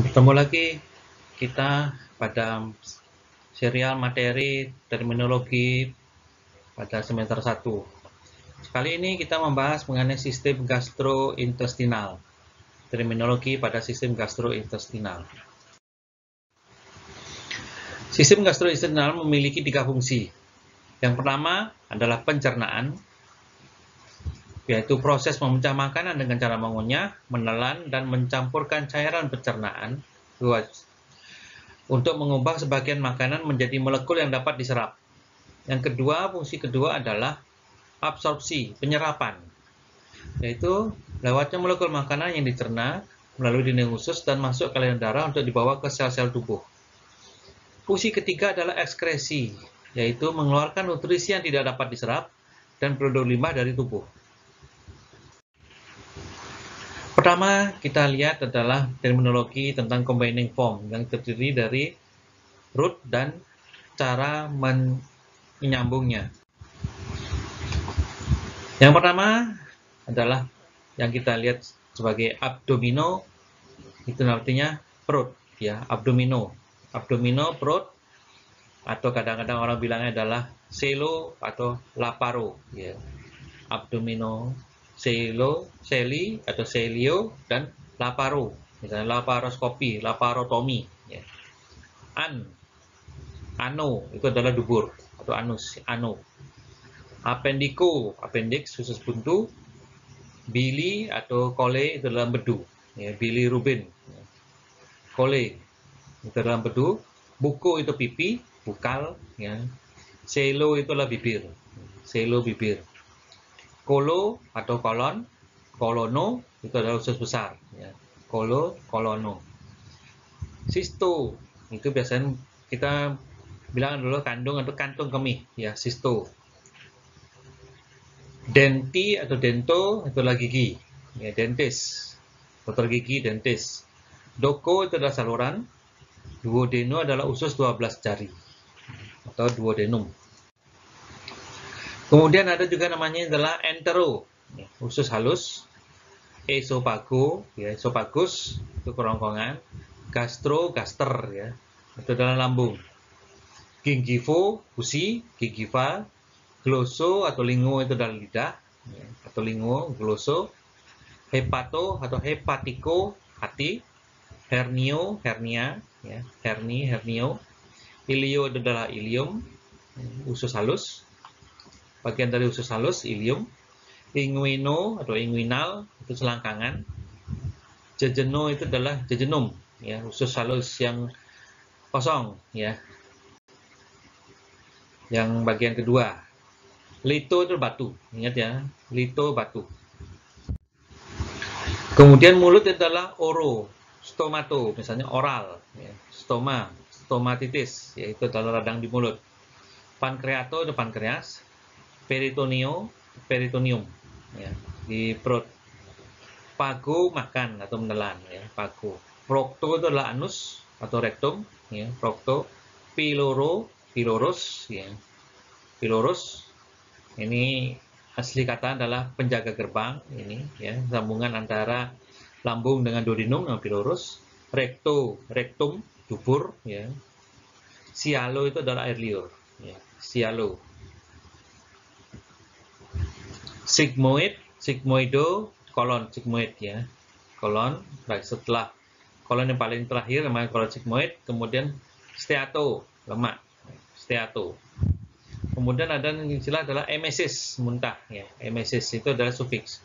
Bertemu lagi kita pada serial materi terminologi pada semester 1. Kali ini kita membahas mengenai sistem gastrointestinal. Terminologi pada sistem gastrointestinal. Sistem gastrointestinal memiliki tiga fungsi. Yang pertama adalah pencernaan, yaitu proses memecah makanan dengan cara mengunyah, menelan, dan mencampurkan cairan pencernaan untuk mengubah sebagian makanan menjadi molekul yang dapat diserap. Yang kedua, fungsi kedua adalah absorpsi, penyerapan, yaitu lewatnya molekul makanan yang dicerna melalui dinding usus dan masuk ke aliran darah untuk dibawa ke sel-sel tubuh. Fungsi ketiga adalah ekskresi, yaitu mengeluarkan nutrisi yang tidak dapat diserap dan produk limbah dari tubuh. Pertama, kita lihat adalah terminologi tentang combining form yang terdiri dari root dan cara menyambungnya. Yang pertama adalah yang kita lihat sebagai abdomino, itu artinya perut, ya, abdomino. Abdomino, perut, atau kadang-kadang orang bilangnya adalah selo atau laparo, ya. Abdomino, selo, seli atau selio dan laparo. Misalnya laparoskopi, laparotomi. Ya. An, ano itu adalah dubur atau anus, ano. Appendiko, appendix khusus buntu. Bili atau kole itu dalam bedu, ya, bili rubin. Ya. Kole itu dalam bedu. Buko itu pipi, bukal, ya. Selo itulah bibir, selo bibir kolo atau kolon, kolono itu adalah usus besar, ya. kolo, kolono. Sisto itu biasanya kita bilang dulu kandung atau kantung kemih, ya sisto. Denti atau dento itulah gigi, ya dentis, dokter gigi dentis. Doko itu adalah saluran, duodeno adalah usus 12 jari atau duodenum. Kemudian ada juga namanya adalah entero, ya, usus halus, esopago, ya, esopagus itu kerongkongan, gastro, gaster, ya, itu dalam lambung. Gingivo, gusi, gingiva, gloso atau lingo itu dalam lidah, ya, atau lingo, gloso. Hepato atau hepatiko, hati. Hernio, hernia, ya, herni, hernio. Ilio itu adalah ilium, usus halus bagian dari usus halus, ilium. Inguino atau inguinal itu selangkangan. Jejeno itu adalah jejenum, ya, usus halus yang kosong, ya. Yang bagian kedua. Lito itu batu, ingat ya, lito batu. Kemudian mulut adalah oro, stomato, misalnya oral, ya. stoma, stomatitis, yaitu adalah radang di mulut. Pankreato itu pankreas, peritoneo, peritonium ya, di perut. Pago makan atau menelan ya, pago. Procto itu adalah anus atau rektum ya, procto. Piloro, pilorus ya. Pilorus ini asli kata adalah penjaga gerbang ini ya, sambungan antara lambung dengan duodenum dengan pilorus. Recto, rektum, dubur ya. Sialo itu adalah air liur ya, sialo sigmoid, sigmoido, kolon sigmoid ya. Kolon, baik setelah kolon yang paling terakhir namanya kolon sigmoid, kemudian steato, lemak, steato. Kemudian ada yang istilah adalah emesis, muntah ya. Emesis itu adalah sufiks.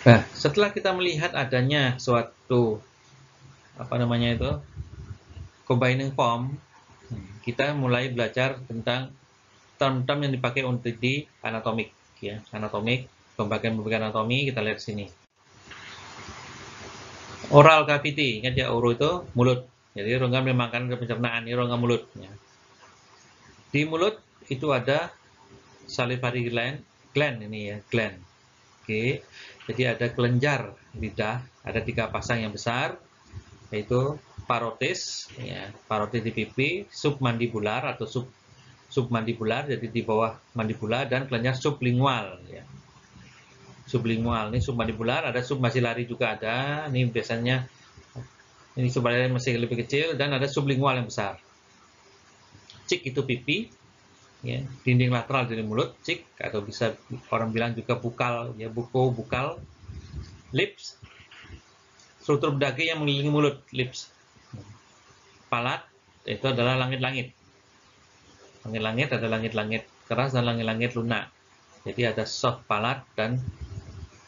Nah, setelah kita melihat adanya suatu apa namanya itu combining form, kita mulai belajar tentang term-term yang dipakai untuk di anatomik ya anatomik pembagian-pembagian anatomi kita lihat sini. Oral cavity ingat ya oro itu mulut. Jadi rongga memakan pencernaan ini rongga mulut ya. di mulut itu ada salivary gland gland ini ya gland. Oke jadi ada kelenjar lidah ada tiga pasang yang besar yaitu parotis ya parotis di pipi submandibular atau sub submandibular jadi di bawah mandibula dan kelenjar sublingual ya. sublingual. Ini submandibular, ada submasilari juga ada. Ini biasanya ini submasilari masih lebih kecil dan ada sublingual yang besar. Cik itu pipi, ya, dinding lateral dari mulut, cik atau bisa orang bilang juga bukal, ya buko, bukal, lips, struktur bedage yang mengelilingi mulut, lips, palat itu adalah langit-langit. Langit-langit ada langit-langit keras dan langit-langit lunak. Jadi ada soft palat dan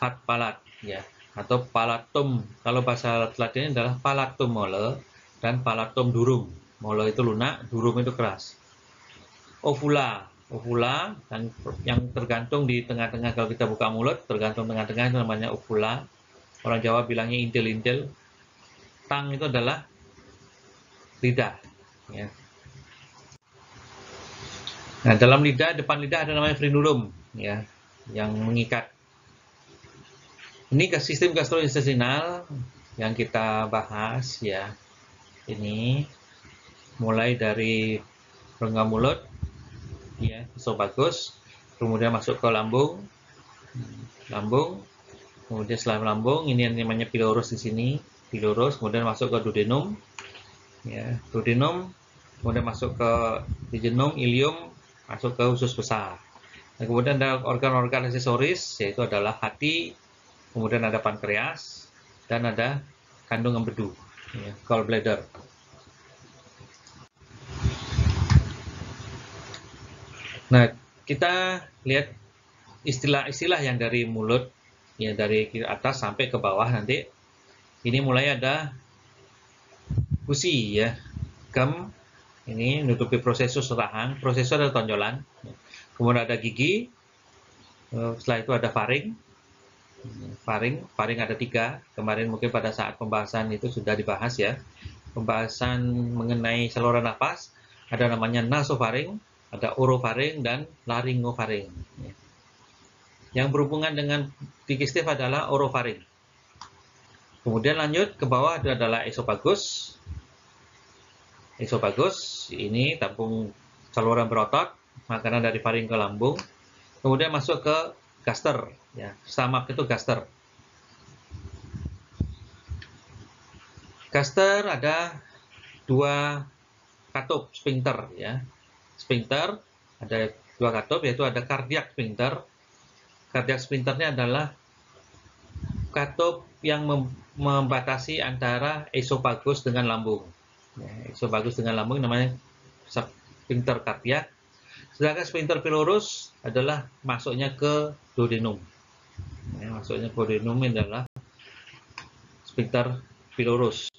hard palat ya atau palatum. Kalau bahasa Latinnya adalah palatum mole dan palatum durum. Mole itu lunak, durum itu keras. Ovula, ovula dan yang tergantung di tengah-tengah kalau kita buka mulut tergantung tengah-tengah itu namanya ovula. Orang Jawa bilangnya intil-intil. Tang itu adalah lidah. Ya. Nah, dalam lidah, depan lidah ada namanya frenulum, ya, yang mengikat. Ini ke sistem gastrointestinal yang kita bahas, ya. Ini mulai dari rongga mulut, ya, esophagus, kemudian masuk ke lambung, lambung, kemudian setelah lambung, ini yang namanya pylorus di sini, pylorus, kemudian masuk ke duodenum, ya, duodenum, kemudian masuk ke jejunum, ilium, masuk ke usus besar. Dan kemudian ada organ-organ aksesoris, yaitu adalah hati, kemudian ada pankreas, dan ada kandung empedu, ya, gallbladder. Nah, kita lihat istilah-istilah yang dari mulut, ya dari atas sampai ke bawah nanti. Ini mulai ada gusi, ya, gum, ini menutupi prosesus rahang. Prosesus ada tonjolan. Kemudian ada gigi. Eh, setelah itu ada faring. Faring, faring ada tiga. Kemarin mungkin pada saat pembahasan itu sudah dibahas ya. Pembahasan mengenai saluran nafas. Ada namanya nasofaring, ada orofaring, dan laringofaring. Yang berhubungan dengan digestif adalah orofaring. Kemudian lanjut ke bawah adalah esophagus, Esophagus ini tampung saluran berotot, makanan dari faring ke lambung. Kemudian masuk ke gaster, ya. Stomach itu gaster. Gaster ada dua katup sphincter ya. Sphincter ada dua katup yaitu ada kardiak sphincter. Kardiak sphincternya adalah katup yang membatasi antara esophagus dengan lambung. Ya, so bagus dengan lambung namanya sphincter kardiak. Sedangkan sphincter pylorus adalah masuknya ke duodenum. Ya, masuknya ke duodenum adalah sphincter pylorus.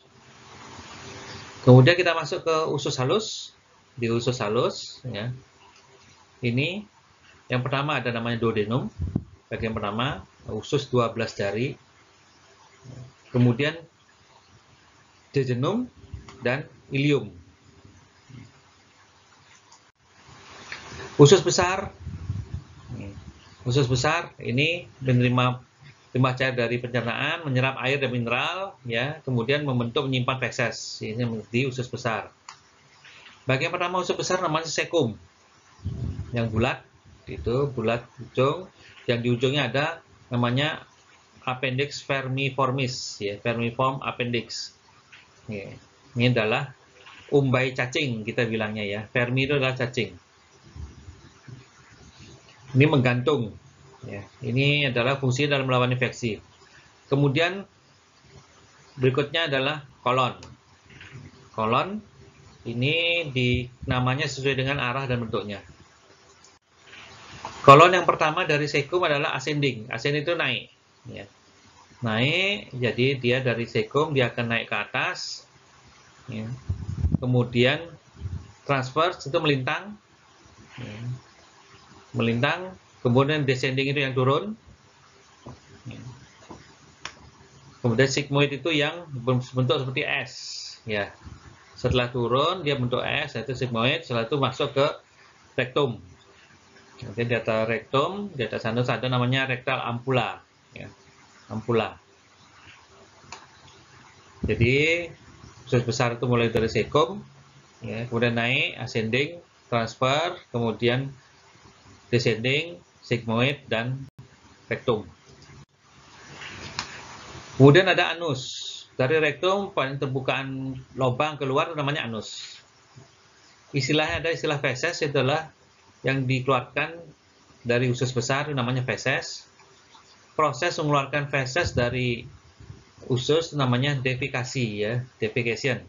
Kemudian kita masuk ke usus halus. Di usus halus, ya. Ini yang pertama ada namanya duodenum. Bagian pertama usus 12 jari. Kemudian jejunum dan ilium. Usus besar, usus besar ini menerima limbah cair dari pencernaan, menyerap air dan mineral, ya, kemudian membentuk menyimpan feses. Ini di usus besar. Bagian pertama usus besar namanya sekum, yang bulat, itu bulat ujung, yang di ujungnya ada namanya appendix vermiformis, ya, vermiform appendix. Ya. Ini adalah umbai cacing kita bilangnya ya. Vermi itu adalah cacing. Ini menggantung. Ya, ini adalah fungsi dalam melawan infeksi. Kemudian berikutnya adalah kolon. Kolon ini di namanya sesuai dengan arah dan bentuknya. Kolon yang pertama dari sekum adalah ascending. Ascending itu naik. Ya. Naik, jadi dia dari sekum dia akan naik ke atas, ya. kemudian transfer itu melintang ya. melintang kemudian descending itu yang turun ya. kemudian sigmoid itu yang bentuk seperti S ya setelah turun dia bentuk S itu sigmoid setelah itu masuk ke rektum Nanti di atas rektum, di atas ada namanya rektal ampula. Ya. Ampula. Jadi usus besar itu mulai dari sekum, ya, kemudian naik, ascending, transfer, kemudian descending, sigmoid, dan rectum. Kemudian ada anus. Dari rektum paling terbukaan lubang keluar namanya anus. Istilahnya ada istilah feses adalah yang dikeluarkan dari usus besar namanya feses. Proses mengeluarkan feses dari usus namanya defekasi ya, defecation.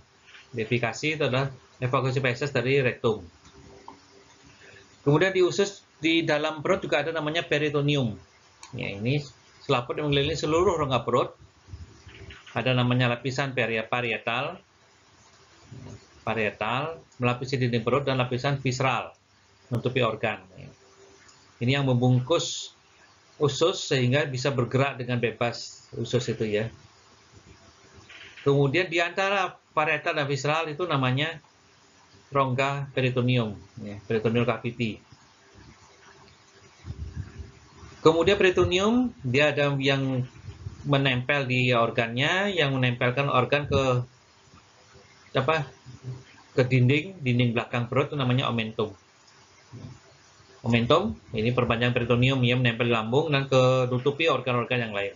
Defekasi itu adalah evakuasi feses dari rektum. Kemudian di usus di dalam perut juga ada namanya peritoneum. Ya, ini selaput yang mengelilingi seluruh rongga perut ada namanya lapisan parietal, parietal melapisi dinding perut dan lapisan visceral menutupi organ. Ini yang membungkus usus sehingga bisa bergerak dengan bebas usus itu ya. Kemudian di antara parietal dan visceral itu namanya rongga peritoneum, ya, peritoneal cavity. Kemudian peritoneum dia ada yang menempel di organnya yang menempelkan organ ke apa ke dinding dinding belakang perut itu namanya omentum omentum ini perpanjang peritoneum yang menempel di lambung dan ke tutupi organ-organ yang lain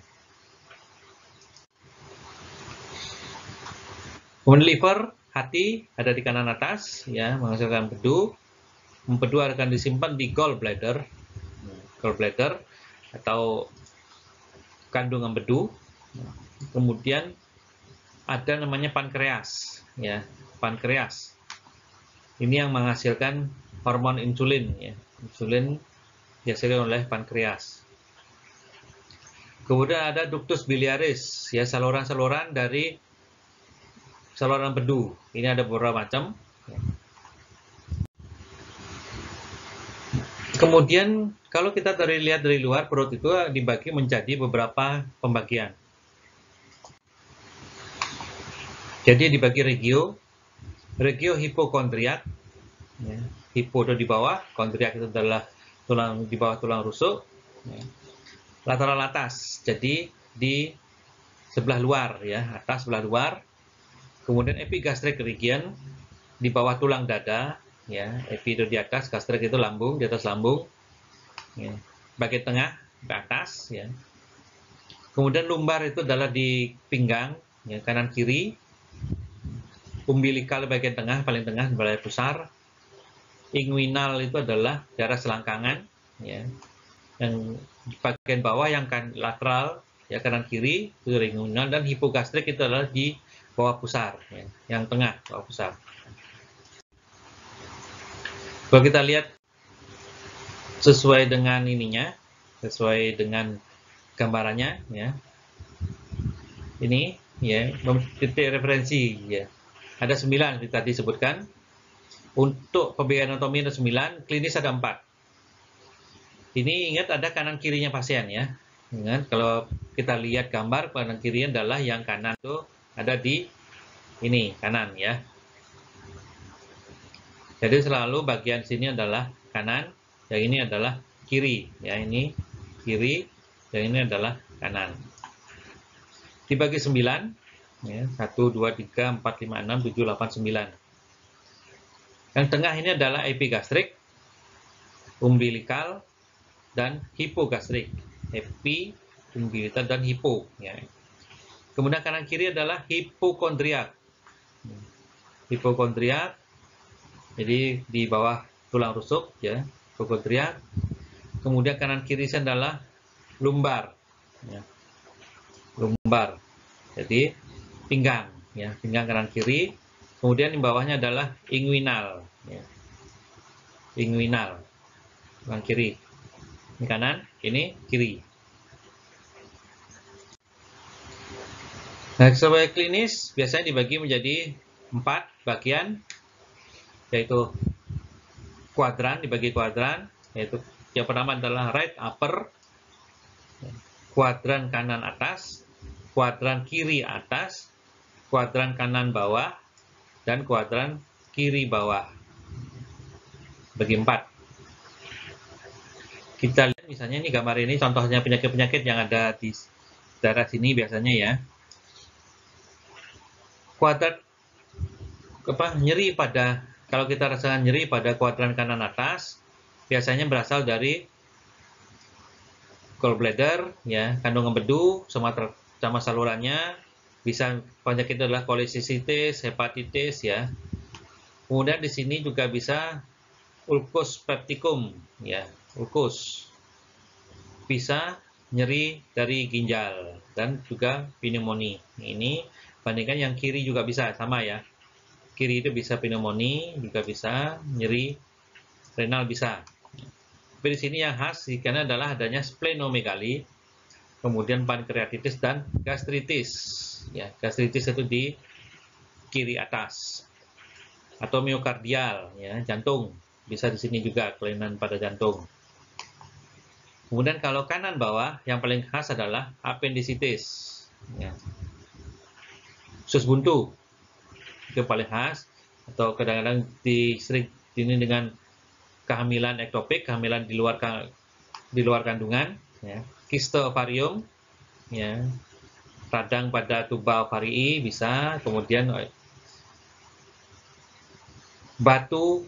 kemudian liver hati ada di kanan atas ya menghasilkan empedu empedu akan disimpan di gallbladder gallbladder atau kandungan bedu. Kemudian ada namanya pankreas, ya, pankreas. Ini yang menghasilkan hormon insulin, ya. Insulin dihasilkan oleh pankreas. Kemudian ada ductus biliaris, ya, saluran-saluran dari saluran bedu. Ini ada beberapa macam. Kemudian kalau kita dari lihat dari luar perut itu dibagi menjadi beberapa pembagian. Jadi dibagi regio, regio hipokondriak, ya, hipo itu di bawah, kondriak itu adalah tulang di bawah tulang rusuk, ya. lateral atas, jadi di sebelah luar ya, atas sebelah luar, kemudian epigastric region di bawah tulang dada, ya, epi itu di atas, gastrik itu lambung, di atas lambung, ya. bagian tengah ke atas ya kemudian lumbar itu adalah di pinggang ya, kanan kiri umbilikal bagian tengah paling tengah balai pusar inguinal itu adalah daerah selangkangan ya yang bagian bawah yang kan lateral ya kanan kiri itu inguinal dan hipogastrik itu adalah di bawah pusar ya, yang tengah bawah pusar kalau kita lihat sesuai dengan ininya, sesuai dengan gambarannya ya. Ini ya, titik referensi ya. Ada sembilan seperti tadi sebutkan. Untuk pembiayaan anatomi ada sembilan, klinis ada empat. Ini ingat ada kanan kirinya pasien ya. Ingat kalau kita lihat gambar kanan kirinya adalah yang kanan itu ada di ini kanan ya. Jadi selalu bagian sini adalah kanan, yang ini adalah kiri ya. Ini kiri dan ini adalah kanan. Dibagi 9 ya. 1 2 3 4 5 6 7 8 9 yang tengah ini adalah epigastrik umbilikal dan hipogastrik. Epi umbilikal dan hipo ya kemudian kanan kiri adalah hipokondriak hipokondriak jadi di bawah tulang rusuk ya Pokotria. Kemudian kanan kiri adalah lumbar. Ya. Lumbar. Jadi pinggang, ya, pinggang kanan kiri. Kemudian di bawahnya adalah inguinal, ya. Inguinal. Kanan kiri. Ini kanan, ini kiri. Nah, sebagai klinis biasanya dibagi menjadi empat bagian, yaitu kuadran dibagi kuadran yaitu yang pertama adalah right upper kuadran kanan atas kuadran kiri atas kuadran kanan bawah dan kuadran kiri bawah. Bagi empat. Kita lihat misalnya ini gambar ini contohnya penyakit-penyakit yang ada di daerah sini biasanya ya kuadrat apa nyeri pada kalau kita rasakan nyeri pada kuadran kanan atas, biasanya berasal dari gallbladder, ya, kandungan bedu, sama sama salurannya bisa penyakit adalah kolisisitis, hepatitis ya. Kemudian di sini juga bisa ulcus pepticum ya, ulcus. Bisa nyeri dari ginjal dan juga pneumonia. Ini bandingkan yang kiri juga bisa sama ya. Kiri itu bisa pneumonia, juga bisa nyeri renal bisa. Tapi di sini yang khas karena adalah adanya splenomegali, kemudian pankreatitis dan gastritis. Ya, gastritis itu di kiri atas. Atau miokardial, ya, jantung. Bisa di sini juga kelainan pada jantung. Kemudian kalau kanan bawah, yang paling khas adalah appendicitis. Ya. Sus buntu. Itu paling khas. Atau kadang-kadang disering ini dengan kehamilan ektopik, kehamilan di luar di luar kandungan, ya. kiste ovarium, ya, radang pada tuba ovarii bisa, kemudian eh, batu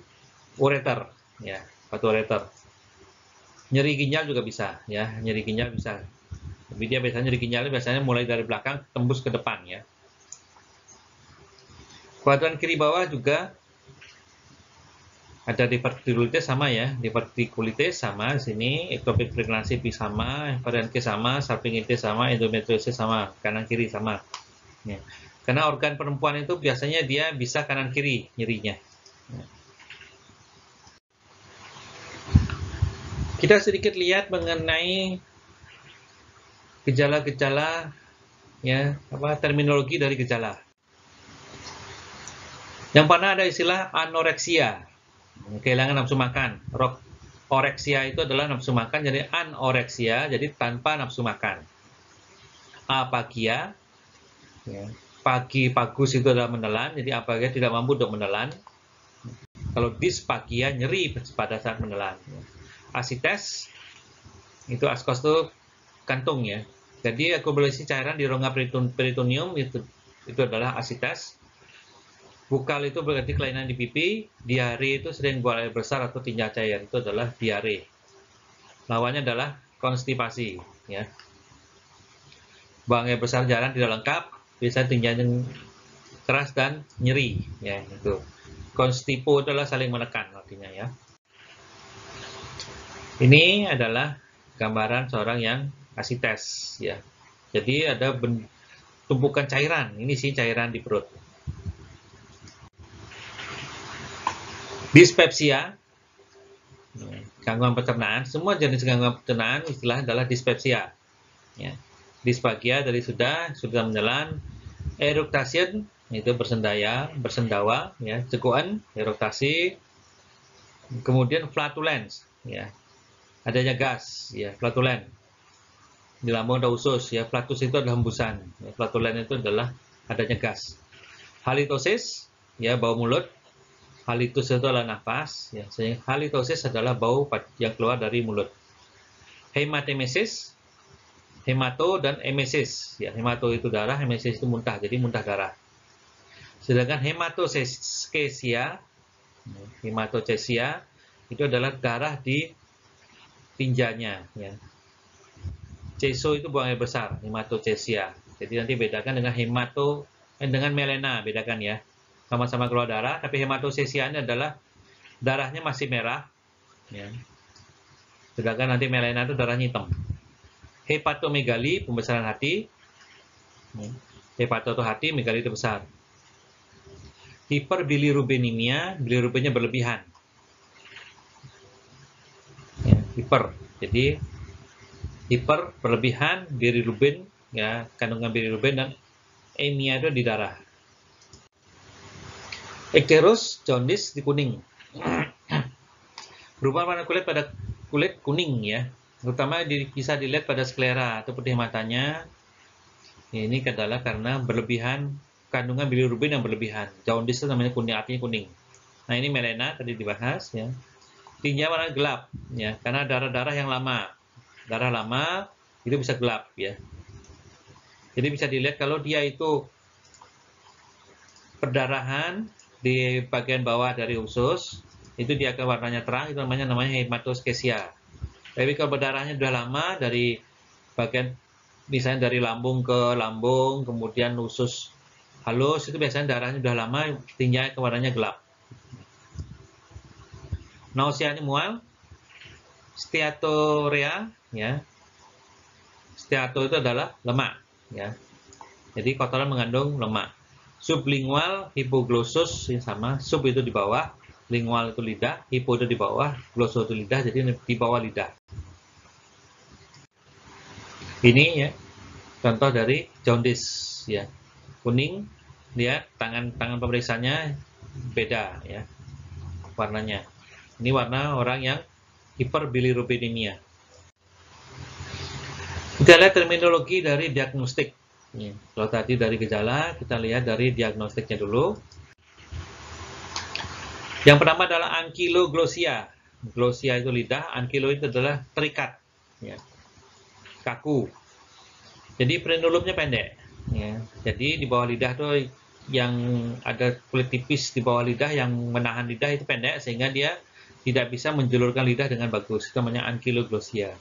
ureter, ya, batu ureter. Nyeri ginjal juga bisa, ya, nyeri ginjal bisa. Tapi dia biasanya nyeri ginjal biasanya mulai dari belakang tembus ke depan, ya. Kuadran kiri bawah juga ada diverticulitis sama ya diverticulitis sama di sini ectopic pregnancy sama varianke sama salpingitis sama endometriosis sama kanan kiri sama ya. karena organ perempuan itu biasanya dia bisa kanan kiri nyerinya ya. kita sedikit lihat mengenai gejala-gejala ya apa terminologi dari gejala yang mana ada istilah anoreksia kehilangan nafsu makan. Oreksia itu adalah nafsu makan, jadi anoreksia, jadi tanpa nafsu makan. Apagia, ya. pagi bagus itu adalah menelan, jadi apagia tidak mampu untuk menelan. Kalau dispagia, nyeri pada saat menelan. Asites, itu askos itu kantung ya. Jadi akumulasi cairan di rongga peritoneum itu itu adalah asites Bukal itu berarti kelainan di pipi, diare itu sering buang air besar atau tinja cair, itu adalah diare. Lawannya adalah konstipasi, ya. Buang air besar jarang tidak lengkap, bisa tinja yang keras dan nyeri, ya itu. Konstipo adalah saling menekan artinya ya. Ini adalah gambaran seorang yang asites ya. Jadi ada tumpukan cairan, ini sih cairan di perut. Dispepsia, gangguan pencernaan, semua jenis gangguan pencernaan istilah adalah dispepsia. Ya. Dispagia dari sudah, sudah menelan, eruktasi itu bersendaya, bersendawa, ya, cekuan, eruktasi, kemudian flatulence, ya, adanya gas, ya, flatulen. Di lambung ada usus, ya, flatus itu adalah hembusan, ya, flatulen itu adalah adanya gas. Halitosis, ya, bau mulut, halitus itu adalah nafas, ya. halitosis adalah bau yang keluar dari mulut. Hematemesis, hemato dan emesis. Ya, hemato itu darah, emesis itu muntah, jadi muntah darah. Sedangkan hematocesia, hematocesia itu adalah darah di tinjanya. Ya. Ceso itu buang air besar, hematocesia. Jadi nanti bedakan dengan hemato, eh, dengan melena, bedakan ya sama-sama keluar darah, tapi hematosesianya adalah darahnya masih merah, ya. sedangkan nanti melena itu darahnya hitam. Hepatomegali, pembesaran hati, ya. hepato itu hati, megali itu besar. Hiperbilirubinemia, bilirubinnya berlebihan. Ya, hiper, jadi hiper berlebihan bilirubin, ya kandungan bilirubin dan emia itu di darah. Ecterus jaundice di kuning. Perubahan warna kulit pada kulit kuning ya. Terutama di, bisa dilihat pada sklera atau putih matanya. Ini adalah karena berlebihan kandungan bilirubin yang berlebihan. Jaundice itu namanya kuning, artinya kuning. Nah ini melena tadi dibahas ya. Tinja warna gelap ya, karena darah-darah yang lama. Darah lama itu bisa gelap ya. Jadi bisa dilihat kalau dia itu perdarahan di bagian bawah dari usus itu dia ke warnanya terang itu namanya namanya hematoskesia. Tapi kalau berdarahnya sudah lama dari bagian misalnya dari lambung ke lambung, kemudian usus halus, itu biasanya darahnya sudah lama, tinjanya warnanya gelap. Nausea mual, steatorea, ya. Steato itu adalah lemak, ya. Jadi kotoran mengandung lemak. Sublingual, hipoglossus yang sama. Sub itu di bawah, lingual itu lidah, hipo itu di bawah, glossus itu lidah, jadi di bawah lidah. Ini ya contoh dari jaundice ya. Kuning, lihat tangan tangan pemeriksanya beda ya warnanya. Ini warna orang yang hiperbilirubinemia. Kita lihat terminologi dari diagnostik. Ya, kalau tadi dari gejala, kita lihat dari diagnostiknya dulu. Yang pertama adalah ankyloglosia. Glosia itu lidah, ankylo itu adalah terikat, ya, kaku. Jadi frenulumnya pendek. Ya. Jadi di bawah lidah tuh yang ada kulit tipis di bawah lidah yang menahan lidah itu pendek sehingga dia tidak bisa menjulurkan lidah dengan bagus. Itu namanya ankyloglosia.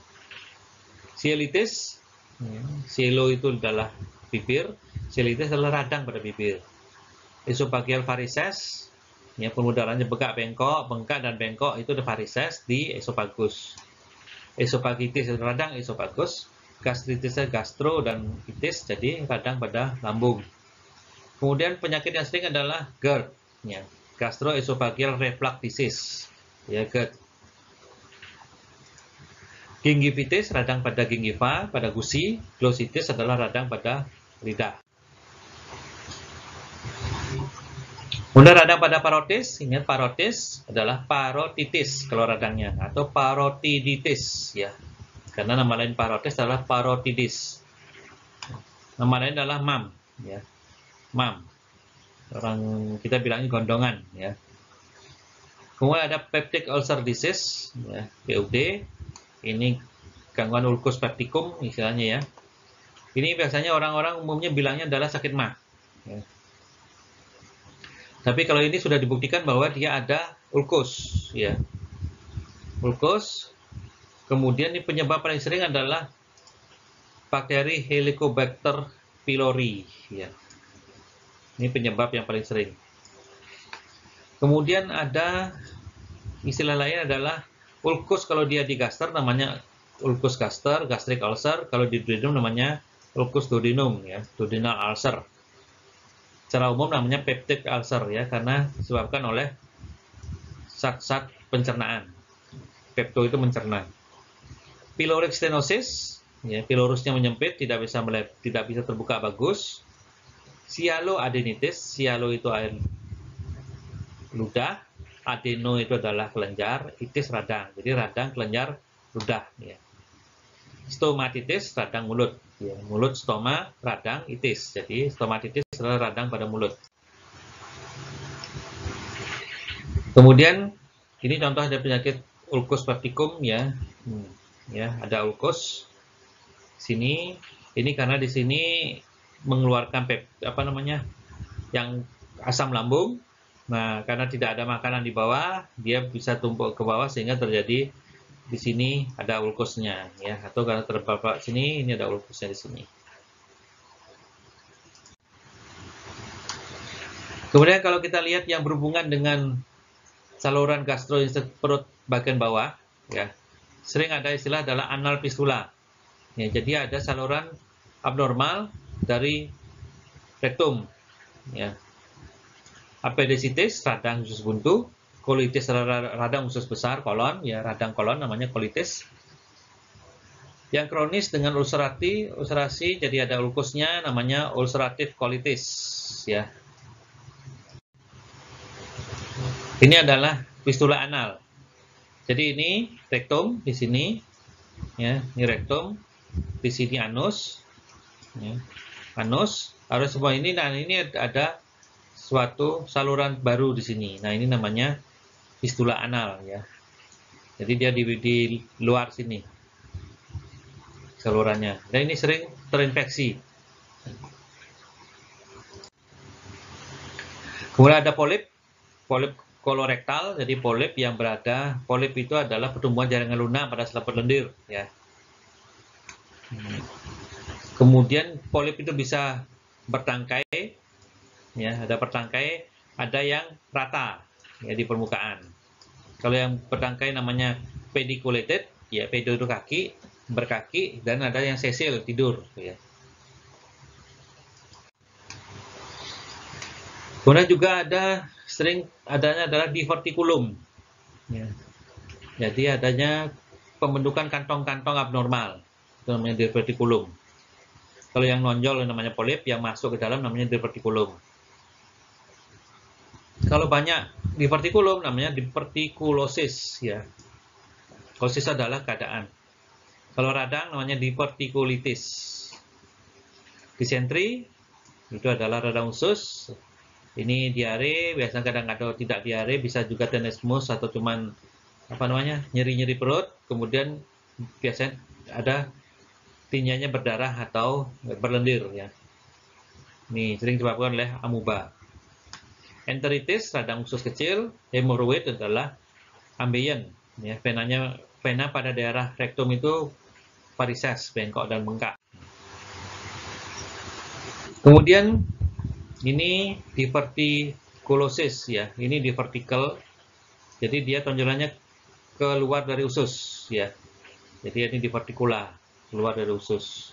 Sialitis, ya, sielo itu adalah bibir, sialitis adalah radang pada bibir. Esophageal varices, ya pemudarannya bengkak bengkok, bengkak dan bengkok itu ada varices di esofagus. Esophagitis itu radang esofagus, gastritisnya gastro dan itis jadi radang pada lambung. Kemudian penyakit yang sering adalah GERD, ya, gastroesophageal reflux disease ya GERD. Gingivitis radang pada gingiva, pada gusi, glossitis adalah radang pada lidah. Kemudian radang pada parotis, ingat parotis adalah parotitis kalau radangnya atau parotiditis ya. Karena nama lain parotis adalah parotidis. Nama lain adalah MAM ya. MAM. Orang kita bilangnya gondongan ya. Kemudian ada peptic ulcer disease, ya, PUD. Ini gangguan ulkus peptikum istilahnya ya. Ini biasanya orang-orang umumnya bilangnya adalah sakit mah. Ya. Tapi kalau ini sudah dibuktikan bahwa dia ada ulkus, ya. Ulkus. Kemudian ini penyebab paling sering adalah bakteri Helicobacter pylori, ya. Ini penyebab yang paling sering. Kemudian ada istilah lain adalah ulkus kalau dia di gaster namanya ulkus gaster, gastric ulcer. Kalau di duodenum namanya ulkus duodenum ya, duodenal ulcer. Secara umum namanya peptic ulcer ya karena disebabkan oleh zat-zat pencernaan. Pepto itu mencerna. Pyloric stenosis, ya, pylorusnya menyempit, tidak bisa melep, tidak bisa terbuka bagus. Sialoadenitis, sialo itu air ludah, adeno itu adalah kelenjar, itis radang. Jadi radang, kelenjar, ludah. Ya. Stomatitis radang mulut. Ya, mulut stoma, radang, itis. Jadi stomatitis adalah radang pada mulut. Kemudian ini contoh ada penyakit ulkus pepticum ya. Hmm, ya, ada ulkus. Sini ini karena di sini mengeluarkan pep, apa namanya? yang asam lambung Nah, karena tidak ada makanan di bawah, dia bisa tumpuk ke bawah sehingga terjadi di sini ada ulkusnya ya atau karena terbapak sini ini ada ulkusnya di sini. Kemudian kalau kita lihat yang berhubungan dengan saluran gastrointestinal perut bagian bawah ya, sering ada istilah adalah anal fistula. Ya, jadi ada saluran abnormal dari rektum ya apendicitis radang usus buntu, kolitis radang usus besar kolon, ya radang kolon namanya kolitis. Yang kronis dengan ulcerati, ulcerasi jadi ada ulkusnya namanya ulceratif kolitis, ya. Ini adalah fistula anal. Jadi ini rektum di sini, ya, ini rektum, di sini anus, ya, anus. Harus semua ini, dan ini ada suatu saluran baru di sini. Nah, ini namanya fistula anal ya. Jadi dia di, di luar sini salurannya. Dan ini sering terinfeksi. Kemudian ada polip, polip kolorektal, jadi polip yang berada, polip itu adalah pertumbuhan jaringan lunak pada selaput lendir, ya. Kemudian polip itu bisa bertangkai, ya ada bertangkai, ada yang rata ya di permukaan. Kalau yang bertangkai namanya pediculated, ya itu kaki, berkaki, dan ada yang sesil tidur. Ya. Kemudian juga ada sering adanya adalah diverticulum. Ya. Jadi adanya pembentukan kantong-kantong abnormal, itu namanya diverticulum. Kalau yang nonjol namanya polip, yang masuk ke dalam namanya diverticulum. Kalau banyak diverticulum namanya diverticulosis ya. Kolosis adalah keadaan. Kalau radang namanya diverticulitis. Disentri itu adalah radang usus. Ini diare, biasanya kadang-kadang tidak diare, bisa juga tenesmus atau cuman apa namanya nyeri-nyeri perut. Kemudian biasanya ada tinyanya berdarah atau berlendir ya. Ini sering disebabkan oleh amuba. Enteritis radang usus kecil, hemoroid adalah ambeien ya venanya vena pada daerah rektum itu varises, bengkok dan bengkak. Kemudian ini diverticulosis ya, ini divertical. Jadi dia tonjolannya keluar dari usus ya. Jadi ini divertikula keluar dari usus.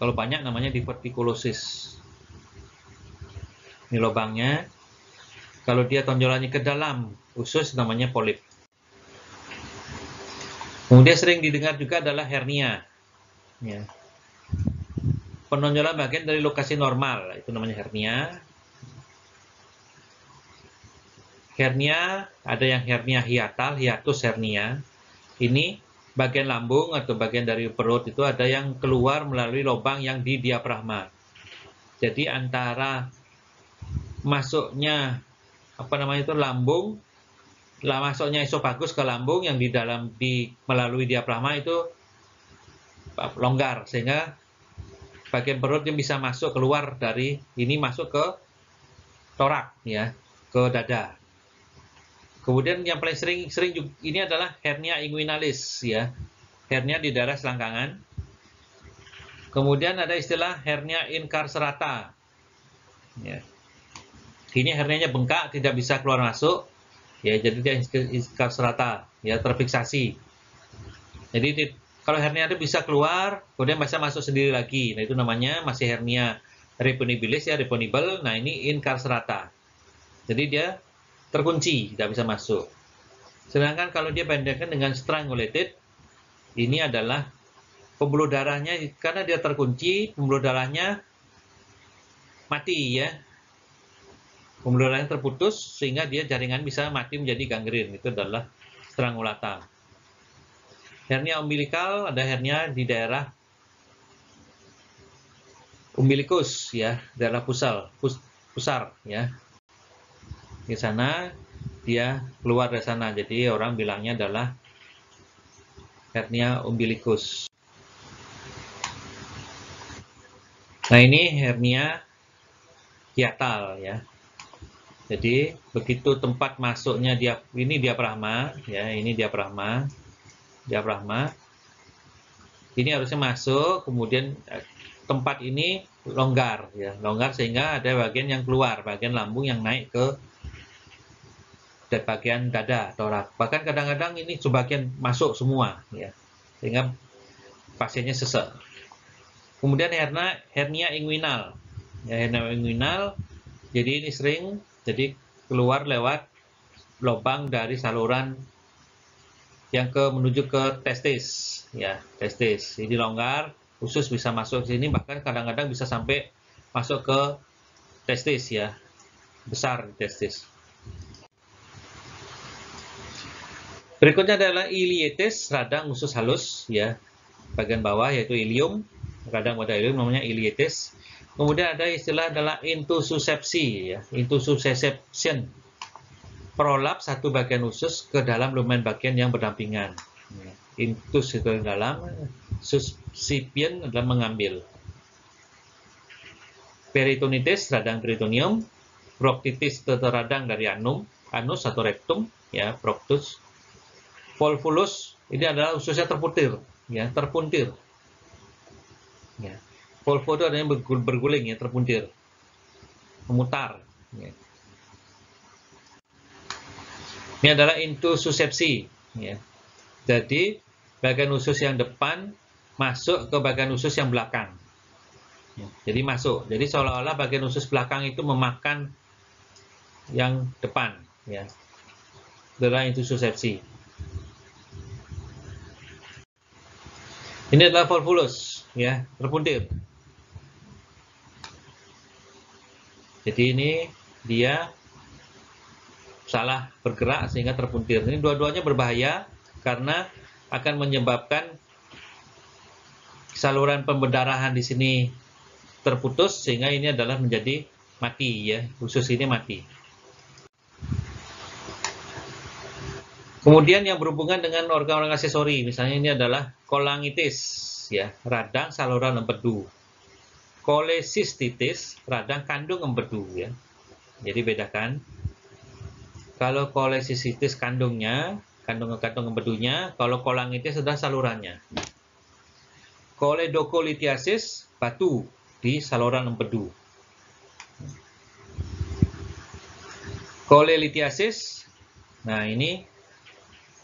Kalau banyak namanya divertikulosis. Ini lubangnya. Kalau dia tonjolannya ke dalam usus namanya polip. Kemudian sering didengar juga adalah hernia. Ya. Penonjolan bagian dari lokasi normal, itu namanya hernia. Hernia, ada yang hernia hiatal, hiatus hernia. Ini bagian lambung atau bagian dari perut itu ada yang keluar melalui lubang yang di diafragma. Jadi antara masuknya apa namanya itu lambung, lah masuknya esofagus ke lambung yang di dalam di melalui diafragma itu longgar sehingga bagian perut yang bisa masuk keluar dari ini masuk ke torak ya, ke dada. Kemudian yang paling sering sering juga, ini adalah hernia inguinalis ya. Hernia di daerah selangkangan. Kemudian ada istilah hernia incarcerata. Ya. Ini hernianya bengkak, tidak bisa keluar masuk. Ya, jadi dia incarcerata, ya terfiksasi. Jadi kalau hernia itu bisa keluar, kemudian bisa masuk sendiri lagi. Nah, itu namanya masih hernia reponibilis ya, reponible. Nah, ini incarcerata. Jadi dia terkunci, tidak bisa masuk. Sedangkan kalau dia bandingkan dengan strangulated, ini adalah pembuluh darahnya, karena dia terkunci, pembuluh darahnya mati ya. Pembuluh terputus, sehingga dia jaringan bisa mati menjadi gangren. Itu adalah strangulata. Hernia umbilikal, ada hernia di daerah umbilikus ya, daerah pusal, pus, pusar ya di sana dia keluar dari sana jadi orang bilangnya adalah hernia umbilikus nah ini hernia hiatal ya jadi begitu tempat masuknya dia ini diafragma ya ini diafragma diafragma ini harusnya masuk kemudian eh, tempat ini longgar ya longgar sehingga ada bagian yang keluar bagian lambung yang naik ke dan bagian dada torak. Bahkan kadang-kadang ini sebagian masuk semua ya. Sehingga pasiennya sesek. Kemudian hernia hernia inguinal. Ya, hernia inguinal jadi ini sering jadi keluar lewat lubang dari saluran yang ke menuju ke testis ya, testis. Ini longgar, usus bisa masuk ke sini bahkan kadang-kadang bisa sampai masuk ke testis ya. Besar testis. Berikutnya adalah ilietis, radang usus halus, ya, bagian bawah yaitu ilium, radang pada ilium namanya ilietis. Kemudian ada istilah adalah intussuscepsi, ya, intussusception, prolap satu bagian usus ke dalam lumen bagian yang berdampingan. Ya, intus itu dalam, suscipien adalah mengambil. Peritonitis, radang peritonium, proctitis radang dari anum, anus atau rektum, ya, proctus, Volvulus ini adalah ususnya terpuntir, ya, terpuntir. Ya. Volvo itu adanya berguling ya, terpuntir, memutar. Ya. Ini adalah intussusepsi. Ya. Jadi bagian usus yang depan masuk ke bagian usus yang belakang. Ya. Jadi masuk. Jadi seolah-olah bagian usus belakang itu memakan yang depan. Ya. Adalah. Ini adalah volvulus, ya, terpuntir. Jadi ini dia salah bergerak sehingga terpuntir. Ini dua-duanya berbahaya karena akan menyebabkan saluran pemberdarahan di sini terputus sehingga ini adalah menjadi mati ya, usus ini mati. Kemudian yang berhubungan dengan organ-organ aksesori, misalnya ini adalah kolangitis, ya, radang saluran empedu. Kolesistitis, radang kandung empedu, ya. Jadi bedakan. Kalau kolesistitis kandungnya, kandung-kandung empedunya, kalau kolangitis adalah salurannya. Koledokolitiasis, batu di saluran empedu. Kolelitiasis, nah ini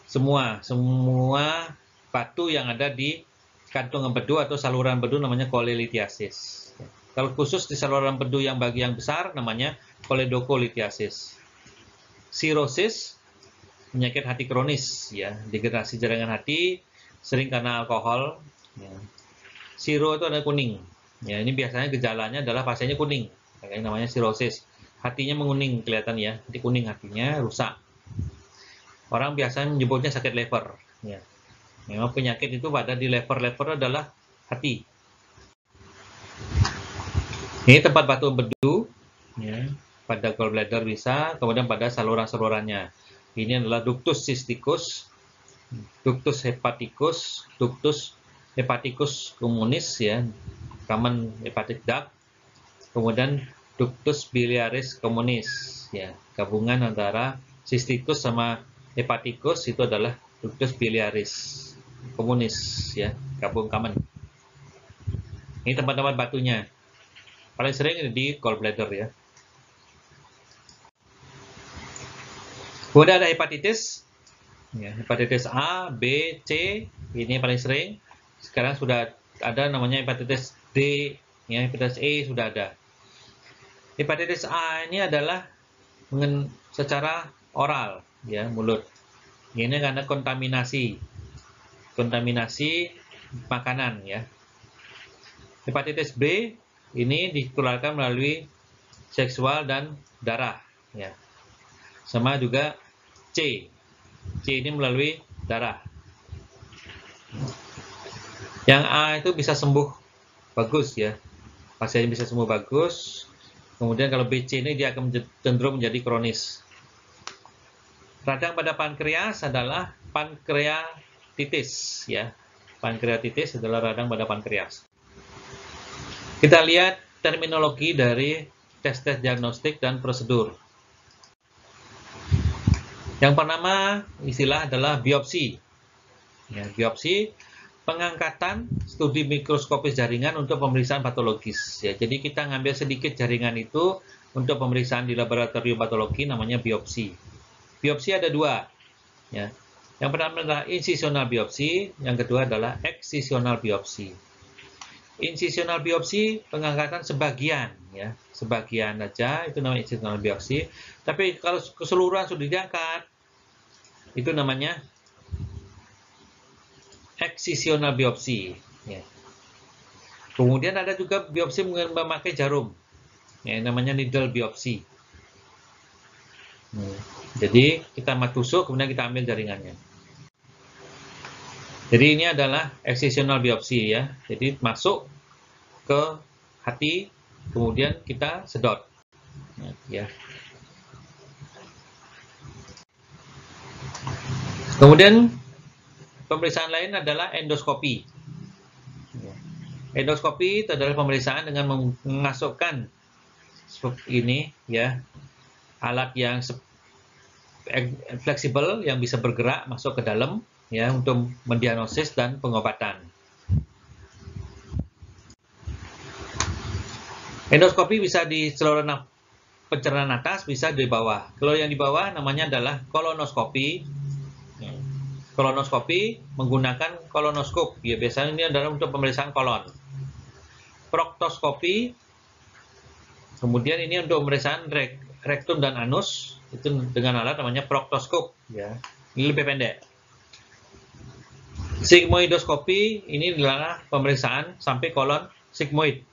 semua semua batu yang ada di kantung empedu atau saluran empedu namanya kolelitiasis. Kalau khusus di saluran empedu yang bagi yang besar namanya koledokolitiasis. Sirosis penyakit hati kronis ya, degenerasi jaringan hati sering karena alkohol. Ya. Siro itu ada kuning. Ya, ini biasanya gejalanya adalah pasiennya kuning. Kayak namanya sirosis. Hatinya menguning kelihatan ya, hati kuning hatinya rusak orang biasanya menyebutnya sakit lever. Ya. Memang penyakit itu pada di lever-lever adalah hati. Ini tempat batu empedu, ya, pada gallbladder bisa, kemudian pada saluran-salurannya. Ini adalah ductus cysticus, ductus hepaticus, ductus hepaticus communis, ya, common hepatic duct, kemudian ductus biliaris communis, ya, gabungan antara cysticus sama hepatikus itu adalah ductus biliaris komunis ya. Gabung common. Ini tempat-tempat batunya paling sering di gallbladder ya. Kemudian ada hepatitis? Ya, hepatitis A, B, C ini paling sering. Sekarang sudah ada namanya hepatitis D ya hepatitis E sudah ada. Hepatitis A ini adalah secara oral ya mulut. Ini karena kontaminasi, kontaminasi makanan ya. Hepatitis B ini ditularkan melalui seksual dan darah ya. Sama juga C. C ini melalui darah. Yang A itu bisa sembuh bagus ya. Pasien bisa sembuh bagus. Kemudian kalau BC ini dia akan cenderung menjadi kronis. Radang pada pankreas adalah pankreatitis ya. Pankreatitis adalah radang pada pankreas. Kita lihat terminologi dari tes-tes diagnostik dan prosedur. Yang pertama istilah adalah biopsi. Ya, biopsi pengangkatan studi mikroskopis jaringan untuk pemeriksaan patologis. Ya, jadi kita ngambil sedikit jaringan itu untuk pemeriksaan di laboratorium patologi namanya biopsi. Biopsi ada dua. Ya. Yang pertama adalah insisional biopsi, yang kedua adalah eksisional biopsi. Insisional biopsi pengangkatan sebagian, ya, sebagian aja itu namanya insisional biopsi. Tapi kalau keseluruhan sudah diangkat, itu namanya eksisional biopsi. Ya. Kemudian ada juga biopsi memakai jarum, ya, namanya needle biopsi. Hmm. Jadi kita tusuk kemudian kita ambil jaringannya. Jadi ini adalah excisional biopsi ya. Jadi masuk ke hati kemudian kita sedot. Ya. Kemudian pemeriksaan lain adalah endoskopi. Endoskopi itu adalah pemeriksaan dengan memasukkan ini ya alat yang fleksibel yang bisa bergerak masuk ke dalam ya untuk mendiagnosis dan pengobatan. Endoskopi bisa di saluran pencernaan atas, bisa di bawah. Kalau yang di bawah namanya adalah kolonoskopi. Kolonoskopi menggunakan kolonoskop. Ya, biasanya ini adalah untuk pemeriksaan kolon. Proktoskopi, kemudian ini untuk pemeriksaan rektum dan anus, itu dengan alat namanya proktoskop. Ya, ini lebih pendek. Sigmoidoskopi ini adalah pemeriksaan sampai kolon sigmoid.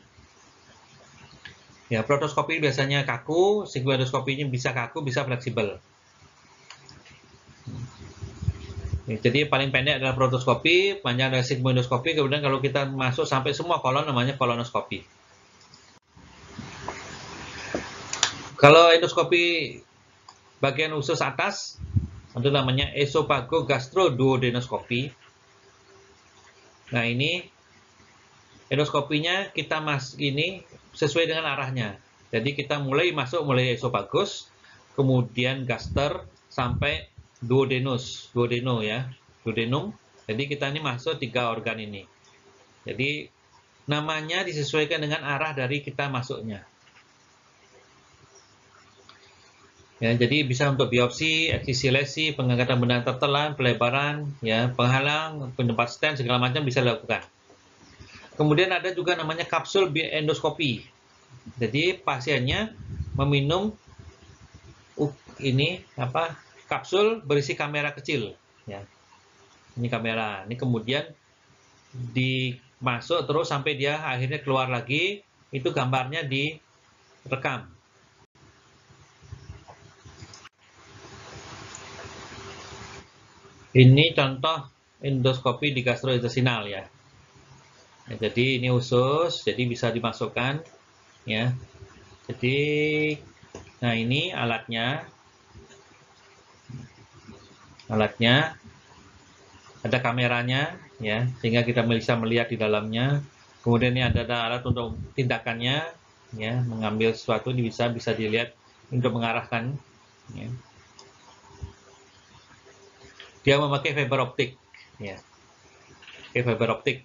Ya, protoskopi biasanya kaku, sigmoidoskopinya bisa kaku, bisa fleksibel. Ya, jadi paling pendek adalah protoskopi, panjang adalah sigmoidoskopi, kemudian kalau kita masuk sampai semua kolon namanya kolonoskopi. Kalau endoskopi bagian usus atas, itu namanya esophagogastroduodenoskopi. Nah ini endoskopinya kita mas ini sesuai dengan arahnya. Jadi kita mulai masuk mulai esofagus, kemudian gaster sampai duodenus, duodeno ya, duodenum. Jadi kita ini masuk tiga organ ini. Jadi namanya disesuaikan dengan arah dari kita masuknya. Ya, jadi bisa untuk biopsi, eksisi lesi, pengangkatan benang tertelan, pelebaran, ya, penghalang, penyempat stent segala macam bisa dilakukan. Kemudian ada juga namanya kapsul endoskopi. Jadi pasiennya meminum ini apa kapsul berisi kamera kecil ya. Ini kamera. Ini kemudian dimasuk terus sampai dia akhirnya keluar lagi, itu gambarnya direkam. Ini contoh endoskopi di gastrointestinal ya. Ya, jadi ini usus, jadi bisa dimasukkan ya. Jadi nah ini alatnya. Alatnya ada kameranya ya, sehingga kita bisa melihat di dalamnya. Kemudian ini ada, ada alat untuk tindakannya ya, mengambil sesuatu bisa bisa dilihat untuk mengarahkan ya. Dia memakai fiber optik ya. Oke, fiber optik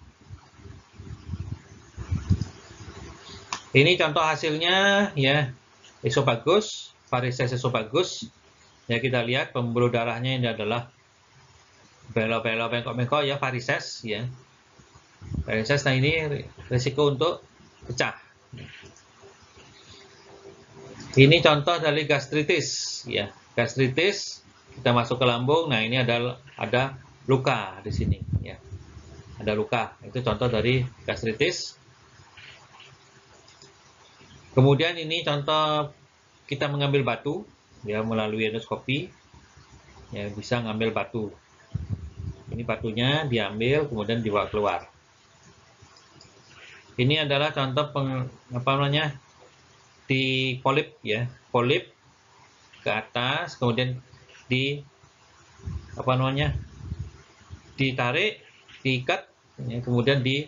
Ini contoh hasilnya ya esofagus, varises esofagus. Ya kita lihat pembuluh darahnya ini adalah belok-belok bengkok-bengkok ya varises ya. Varises nah ini risiko untuk pecah. Ini contoh dari gastritis ya. Gastritis kita masuk ke lambung. Nah, ini ada ada luka di sini ya. Ada luka. Itu contoh dari gastritis. Kemudian ini contoh kita mengambil batu ya melalui endoskopi ya bisa ngambil batu. Ini batunya diambil kemudian dibawa keluar. Ini adalah contoh peng, apa namanya di polip ya, polip ke atas kemudian di apa namanya ditarik, diikat ya, kemudian di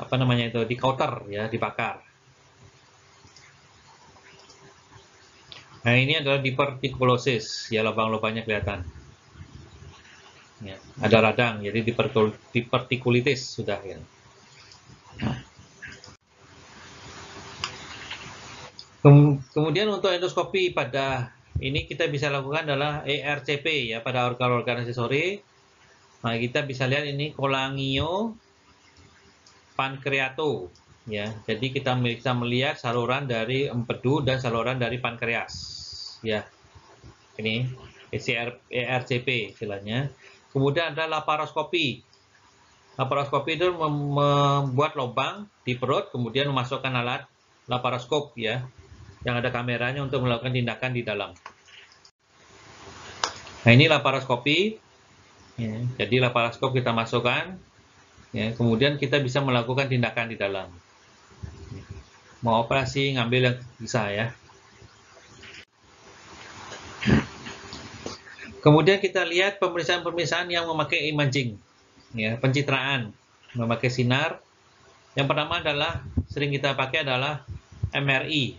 apa namanya itu di counter ya dibakar Nah ini adalah divertikulosis, ya lubang-lubangnya kelihatan. Ya, ada radang, jadi divertikulitis sudah ya. Kemudian untuk endoskopi pada ini kita bisa lakukan adalah ERCP ya pada organ-organ aksesori. Nah, kita bisa lihat ini kolangio pankreato ya. Jadi kita bisa melihat saluran dari empedu dan saluran dari pankreas. Ya. Ini ECR, ERCP istilahnya. Kemudian ada laparoskopi. Laparoskopi itu membuat lubang di perut, kemudian memasukkan alat laparoskop ya, yang ada kameranya untuk melakukan tindakan di dalam. Nah ini laparoskopi. Ya, jadi laparoskop kita masukkan, ya, kemudian kita bisa melakukan tindakan di dalam mau operasi ngambil yang bisa ya. Kemudian kita lihat pemeriksaan-pemeriksaan yang memakai imaging, ya, pencitraan, memakai sinar. Yang pertama adalah sering kita pakai adalah MRI,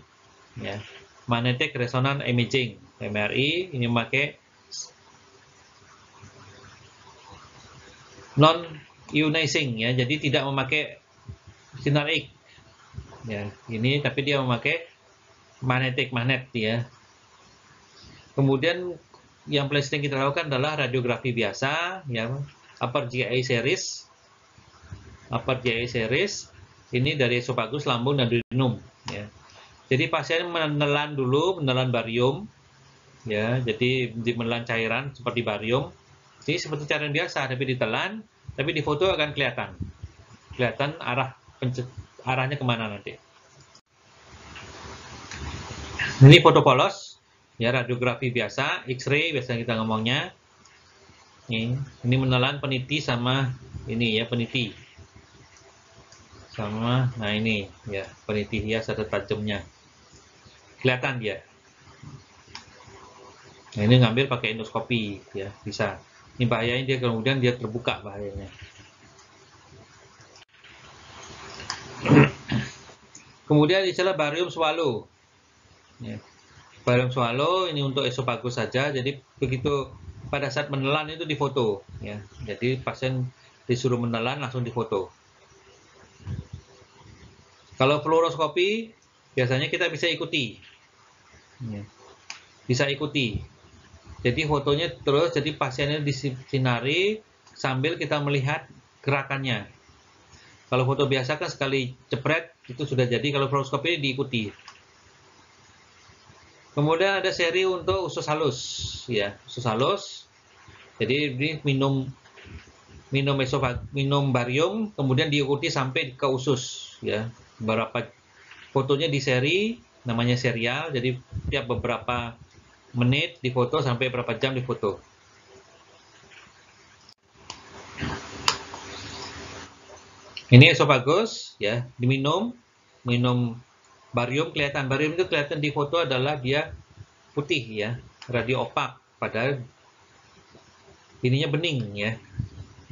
ya, magnetic resonance imaging. MRI ini memakai non ionizing ya, jadi tidak memakai sinar X. Ya ini tapi dia memakai magnetic magnet ya. Kemudian yang paling sering kita lakukan adalah radiografi biasa ya. Upper GI series. Upper GI series. Ini dari esophagus lambung dan duodenum ya. Jadi pasien menelan dulu menelan barium ya. Jadi menelan cairan seperti barium ini seperti cairan biasa tapi ditelan tapi di foto akan kelihatan kelihatan arah arahnya ke mana nanti. Ini foto polos, ya radiografi biasa, X-ray biasa kita ngomongnya. Ini, ini menelan peniti sama ini ya peniti, sama nah ini ya peniti hias ada tajamnya, kelihatan dia. Nah ini ngambil pakai endoskopi ya bisa. Ini bahayanya dia kemudian dia terbuka bahayanya. Kemudian istilah barium swallow. Ya. Barium swallow ini untuk esofagus saja. Jadi begitu pada saat menelan itu difoto. Ya. Jadi pasien disuruh menelan langsung difoto. Kalau fluoroskopi biasanya kita bisa ikuti. Ya. Bisa ikuti. Jadi fotonya terus jadi pasiennya disinari sambil kita melihat gerakannya. Kalau foto biasa kan sekali cepret itu sudah jadi kalau fluoroskopi diikuti. Kemudian ada seri untuk usus halus ya, usus halus. Jadi ini minum minum esofag, minum barium kemudian diikuti sampai ke usus ya. Beberapa fotonya di seri namanya serial jadi tiap beberapa menit difoto sampai berapa jam difoto. Ini esofagus ya, diminum, minum barium kelihatan. Barium itu kelihatan di foto adalah dia putih ya, radio opak padahal ininya bening ya.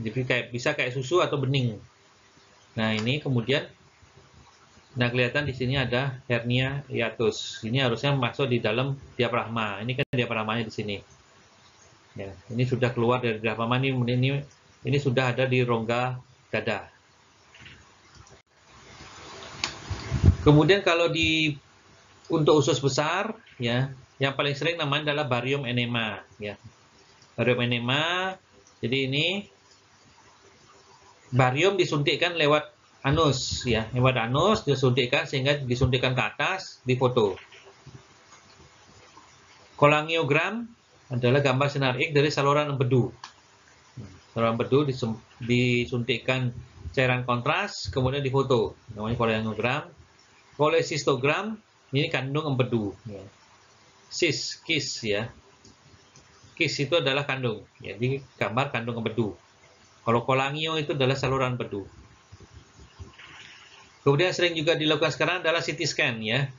Jadi kayak bisa kayak susu atau bening. Nah, ini kemudian Nah, kelihatan di sini ada hernia hiatus. Ini harusnya masuk di dalam diafragma. Ini kan diafragmanya di sini. Ya, ini sudah keluar dari diafragma ini, ini ini sudah ada di rongga dada. Kemudian kalau di untuk usus besar ya, yang paling sering namanya adalah barium enema ya. Barium enema. Jadi ini barium disuntikkan lewat anus ya, lewat anus disuntikkan sehingga disuntikkan ke atas di foto. Kolangiogram adalah gambar sinar X dari saluran empedu. Saluran empedu disuntikkan cairan kontras kemudian difoto. Namanya kolangiogram Kolesistogram ini kandung empedu. Ya. Sis, kis ya. Kis itu adalah kandung. Jadi gambar kandung empedu. Kalau kolangio itu adalah saluran empedu. Kemudian sering juga dilakukan sekarang adalah CT scan ya.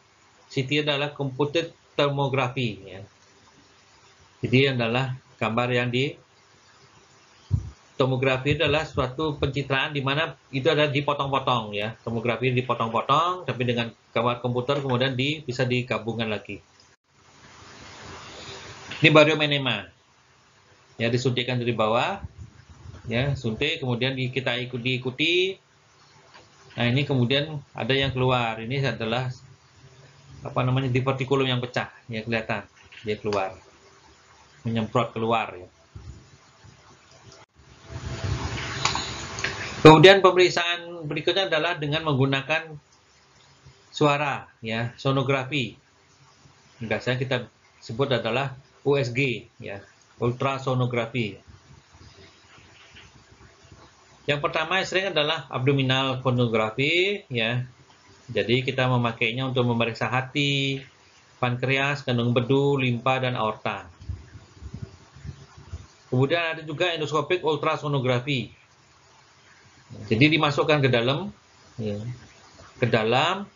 CT adalah computed tomography ya. Jadi adalah gambar yang di tomografi adalah suatu pencitraan di mana itu ada dipotong-potong ya. Tomografi dipotong-potong tapi dengan gambar komputer kemudian di, bisa digabungkan lagi. Ini barium enema. Ya, disuntikkan dari bawah. Ya, suntik kemudian di, kita ikuti diikuti. Nah, ini kemudian ada yang keluar. Ini adalah apa namanya divertikulum yang pecah, ya kelihatan. Dia keluar. Menyemprot keluar ya. Kemudian pemeriksaan berikutnya adalah dengan menggunakan suara, ya, sonografi. Biasanya kita sebut adalah USG, ya, ultrasonografi. Yang pertama sering adalah abdominal sonografi, ya. Jadi kita memakainya untuk memeriksa hati, pankreas, kandung bedu, limpa, dan aorta. Kemudian ada juga endoskopik ultrasonografi jadi dimasukkan ke dalam, ya, ke dalam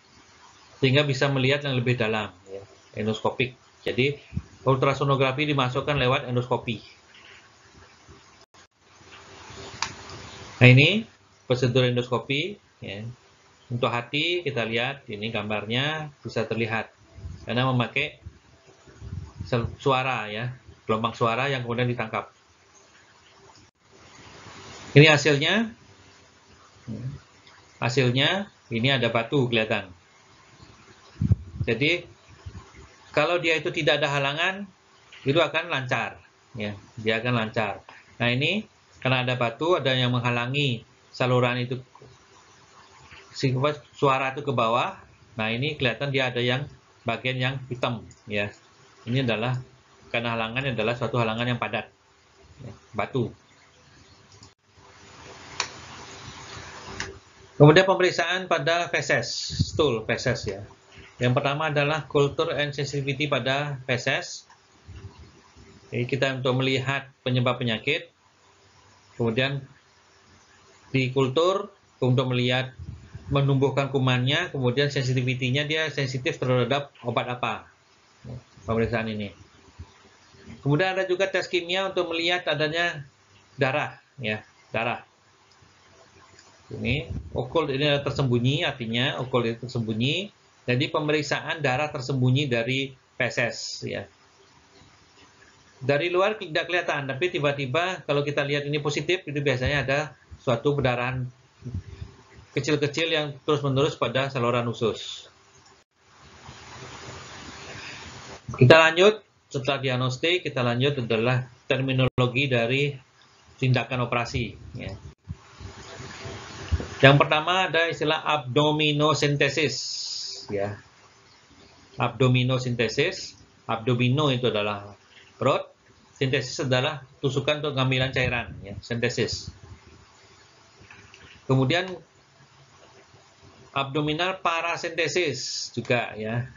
sehingga bisa melihat yang lebih dalam, ya, endoskopik. Jadi ultrasonografi dimasukkan lewat endoskopi. Nah ini prosedur endoskopi. Ya. Untuk hati kita lihat ini gambarnya bisa terlihat karena memakai suara ya, gelombang suara yang kemudian ditangkap. Ini hasilnya Hasilnya ini ada batu kelihatan. Jadi kalau dia itu tidak ada halangan, itu akan lancar, ya, dia akan lancar. Nah ini karena ada batu, ada yang menghalangi saluran itu suara itu ke bawah. Nah ini kelihatan dia ada yang bagian yang hitam, ya. Ini adalah karena halangan adalah suatu halangan yang padat, ya, batu. Kemudian pemeriksaan pada feses, stool feses ya. Yang pertama adalah culture and sensitivity pada feses. Jadi kita untuk melihat penyebab penyakit. Kemudian di kultur untuk melihat menumbuhkan kumannya, kemudian sensitivitinya dia sensitif terhadap obat apa. Pemeriksaan ini. Kemudian ada juga tes kimia untuk melihat adanya darah, ya, darah. Ini okul ini tersembunyi, artinya okul itu tersembunyi. Jadi pemeriksaan darah tersembunyi dari feses, ya. Dari luar tidak kelihatan, tapi tiba-tiba kalau kita lihat ini positif, itu biasanya ada suatu pendarahan kecil-kecil yang terus-menerus pada saluran usus. Kita lanjut, setelah diagnostik, kita lanjut adalah terminologi dari tindakan operasi. Ya. Yang pertama ada istilah abdominosintesis, ya. Abdominosintesis, abdomino itu adalah perut, sintesis adalah tusukan untuk pengambilan cairan, ya, sintesis. Kemudian abdominal parasintesis juga ya.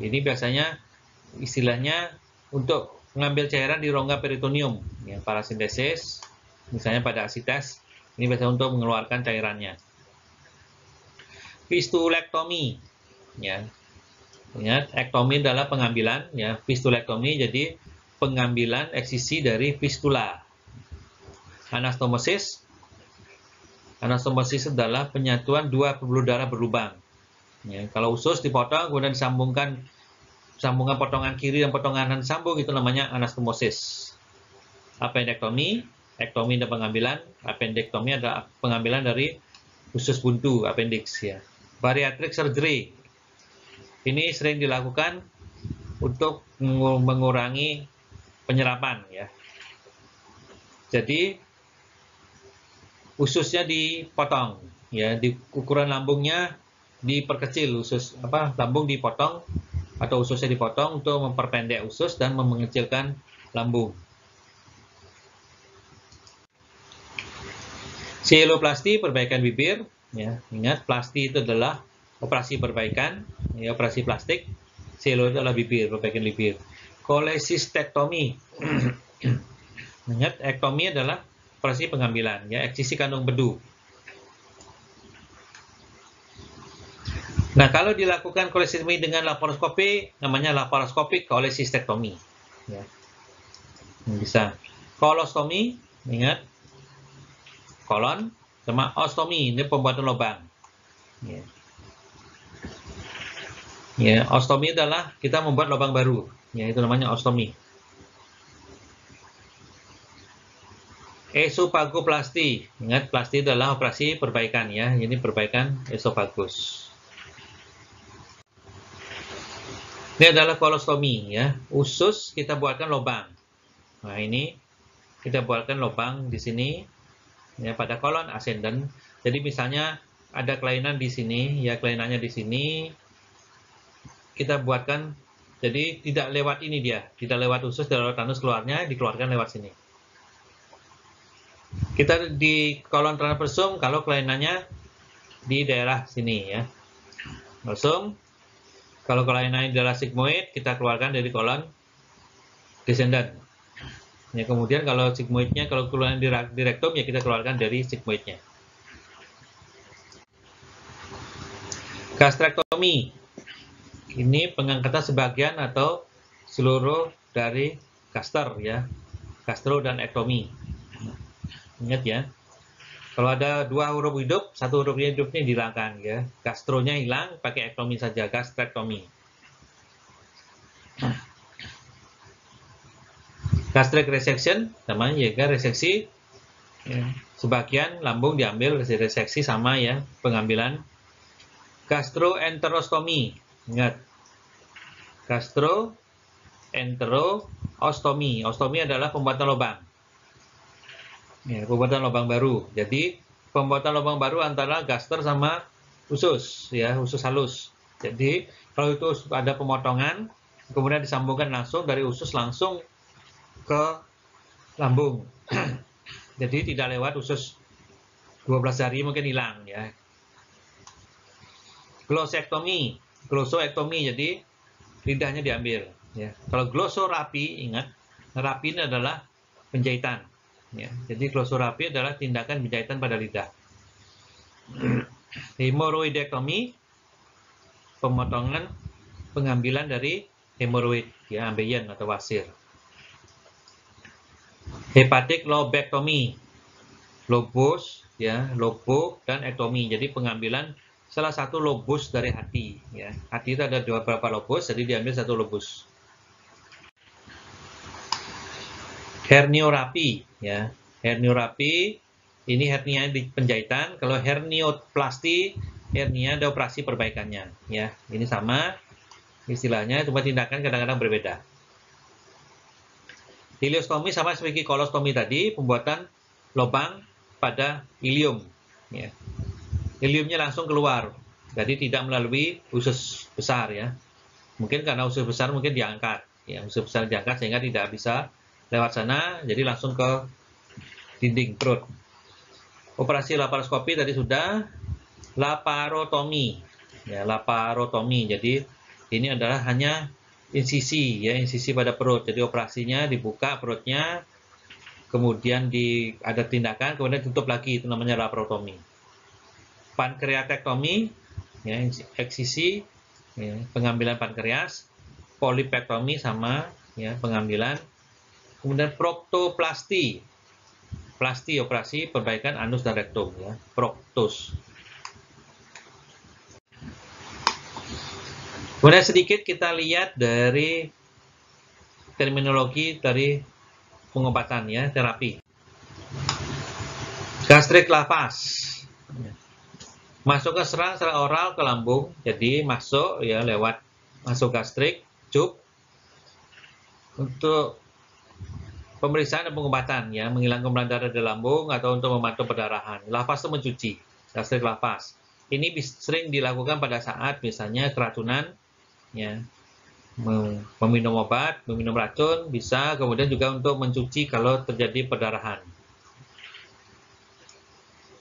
Ini biasanya istilahnya untuk mengambil cairan di rongga peritoneum, ya, parasintesis, misalnya pada asites ini biasa untuk mengeluarkan cairannya. Fistulektomi, ya. Ingat, ektomi adalah pengambilan, ya. Fistulektomi jadi pengambilan eksisi dari fistula. Anastomosis, anastomosis adalah penyatuan dua pembuluh darah berlubang. Ya, kalau usus dipotong kemudian disambungkan sambungan potongan kiri dan potongan kanan sambung itu namanya anastomosis. Appendektomi ektomi dan pengambilan, appendektomi adalah pengambilan dari usus buntu, appendix ya. Bariatric surgery. Ini sering dilakukan untuk mengurangi penyerapan ya. Jadi ususnya dipotong ya, di ukuran lambungnya diperkecil usus apa lambung dipotong atau ususnya dipotong untuk memperpendek usus dan mengecilkan lambung. Sieloplasti perbaikan bibir, ya ingat plasti itu adalah operasi perbaikan, ya, operasi plastik. Sielo itu adalah bibir, perbaikan bibir. Kolesistektomi, ingat ektomi adalah operasi pengambilan, ya eksisi kandung bedu. Nah, kalau dilakukan kolesistektomi dengan laparoskopi, namanya laparoskopik kolesistektomi. Ya. Bisa. Kolostomi, ingat, kolon sama ostomi ini pembuatan lubang. Ya. ya, ostomi adalah kita membuat lubang baru. Ya, itu namanya ostomi. Esopagoplasti. Ingat, plasti adalah operasi perbaikan ya. Ini perbaikan esofagus. Ini adalah kolostomi ya. Usus kita buatkan lubang. Nah, ini kita buatkan lubang di sini ya pada kolon ascendant. Jadi misalnya ada kelainan di sini, ya kelainannya di sini kita buatkan jadi tidak lewat ini dia, tidak lewat usus dari anus keluarnya dikeluarkan lewat sini. Kita di kolon transversum kalau kelainannya di daerah sini ya. Versum kalau kelainannya di daerah sigmoid kita keluarkan dari kolon descendant. Ya, kemudian kalau sigmoidnya, kalau keluar di, rektum, ya kita keluarkan dari sigmoidnya. Gastrektomi. Ini pengangkatan sebagian atau seluruh dari gaster ya. Gastro dan ektomi. Ingat ya. Kalau ada dua huruf hidup, satu huruf hidupnya dihilangkan ya. Gastronya hilang, pakai ektomi saja, gastrektomi. gastric resection namanya ya reseksi ya. sebagian lambung diambil reseksi sama ya pengambilan gastroenterostomi ingat Gastro, entero, ostomi. Adalah pembuatan lubang. Ya, pembuatan lubang baru. Jadi pembuatan lubang baru antara gaster sama usus, ya usus halus. Jadi kalau itu ada pemotongan, kemudian disambungkan langsung dari usus langsung ke lambung. Jadi tidak lewat usus 12 hari mungkin hilang ya. Glosektomi, glosoektomi jadi lidahnya diambil ya. Kalau glossorapi ingat, rapi ini adalah penjahitan ya. Jadi glossorapi adalah tindakan penjahitan pada lidah. Hemoroidektomi pemotongan pengambilan dari hemoroid ya ambeien atau wasir. Hepatic lobectomy, lobus ya, lobo dan ektomi. Jadi pengambilan salah satu lobus dari hati ya. Hati itu ada dua berapa lobus, jadi diambil satu lobus. Herniorapi ya. Herniorapi ini hernia di penjahitan. Kalau hernioplasti hernia ada operasi perbaikannya ya. Ini sama istilahnya cuma tindakan kadang-kadang berbeda. Iliostomi sama seperti kolostomi tadi, pembuatan lubang pada ilium. Ya. Iliumnya langsung keluar, jadi tidak melalui usus besar ya. Mungkin karena usus besar mungkin diangkat, ya usus besar diangkat sehingga tidak bisa lewat sana, jadi langsung ke dinding perut. Operasi laparoskopi tadi sudah, laparotomi, ya laparotomi. Jadi ini adalah hanya insisi ya insisi pada perut jadi operasinya dibuka perutnya kemudian di ada tindakan kemudian tutup lagi itu namanya laparotomi pankreatektomi ya eksisi ya, pengambilan pankreas polipektomi sama ya pengambilan kemudian proktoplasti plasti operasi perbaikan anus dan rektum ya proktus Kemudian sedikit kita lihat dari terminologi dari pengobatan ya, terapi. Gastrik lavas. Masuk ke serang secara oral ke lambung, jadi masuk ya lewat masuk gastrik, cup untuk pemeriksaan dan pengobatan ya, menghilangkan darah di lambung atau untuk memantau perdarahan. Lavas itu mencuci, gastrik lavas. Ini sering dilakukan pada saat misalnya keracunan ya meminum obat, meminum racun, bisa kemudian juga untuk mencuci kalau terjadi perdarahan.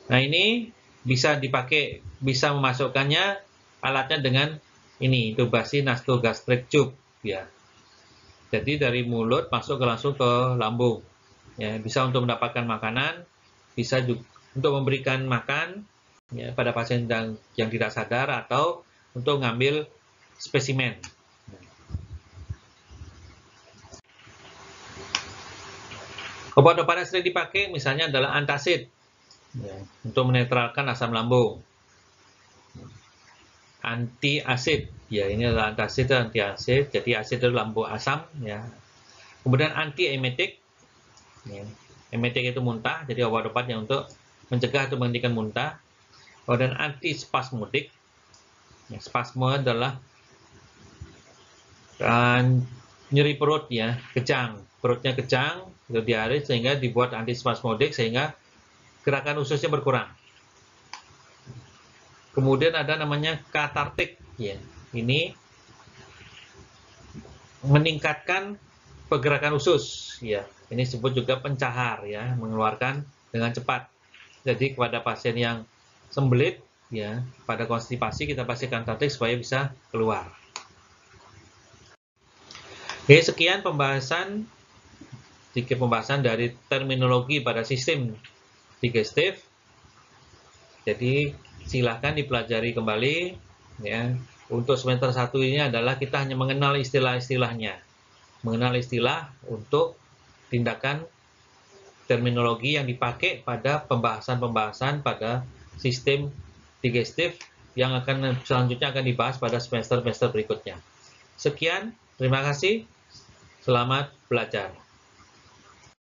Nah ini bisa dipakai, bisa memasukkannya alatnya dengan ini, intubasi nasogastric tube, ya. Jadi dari mulut masuk ke langsung ke lambung, ya. Bisa untuk mendapatkan makanan, bisa juga untuk memberikan makan ya, pada pasien yang, yang tidak sadar atau untuk mengambil spesimen. Obat-obat yang sering dipakai misalnya adalah antacid ya, untuk menetralkan asam lambung. Anti asid, ya ini adalah antacid dan anti asid, jadi asid itu lambung asam. Ya. Kemudian anti emetik, ya. emetik itu muntah, jadi obat-obat yang untuk mencegah atau menghentikan muntah. Kemudian anti spasmodik, ya, spasmo adalah dan nyeri perut ya, kejang, perutnya kejang, itu diare sehingga dibuat antispasmodik sehingga gerakan ususnya berkurang. Kemudian ada namanya katartik ya. Ini meningkatkan pergerakan usus ya. Ini disebut juga pencahar ya, mengeluarkan dengan cepat. Jadi kepada pasien yang sembelit ya, pada konstipasi kita pastikan katartik supaya bisa keluar. Oke, sekian pembahasan sedikit pembahasan dari terminologi pada sistem digestif. Jadi silahkan dipelajari kembali ya. Untuk semester 1 ini adalah kita hanya mengenal istilah-istilahnya. Mengenal istilah untuk tindakan terminologi yang dipakai pada pembahasan-pembahasan pada sistem digestif yang akan selanjutnya akan dibahas pada semester-semester berikutnya. Sekian, terima kasih. Selamat belajar.